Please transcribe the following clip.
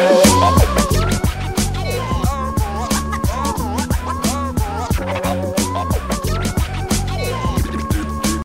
Bye.